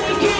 take it.